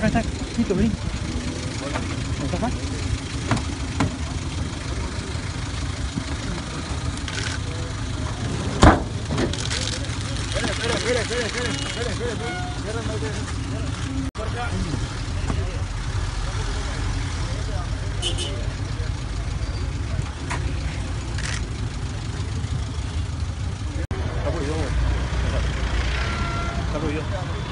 高さヒートウィン高さ Espere, espere, espere, espere, espere, espere. Cierra, no, cierra. Por acá. Está por yo, güey. Está por yo.